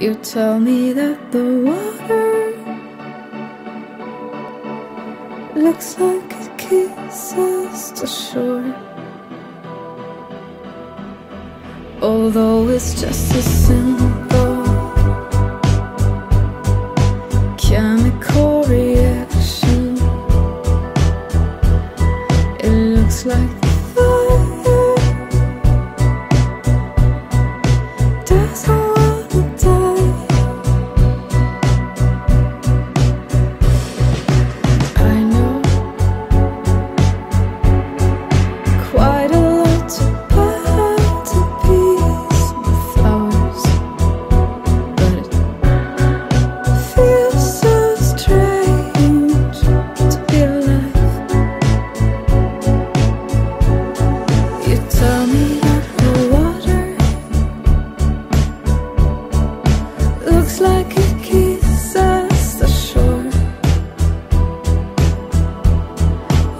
You tell me that the water looks like it kisses the shore. Although it's just a simple chemical reaction, it looks like looks like it kisses the shore.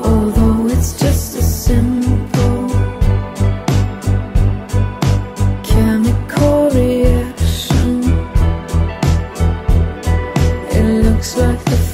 Although it's just a simple chemical reaction, it looks like the